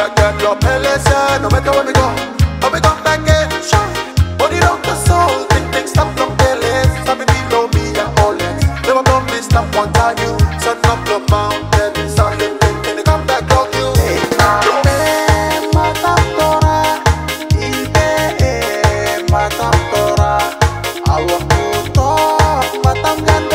back at your palace, no matter where we go, but we come back and shine. Body rock the soul, think, think, stop from palace, stop it below me and all that. Never come this stop one time, you son of the mountain, son of the Matang Tora, awak kutok matang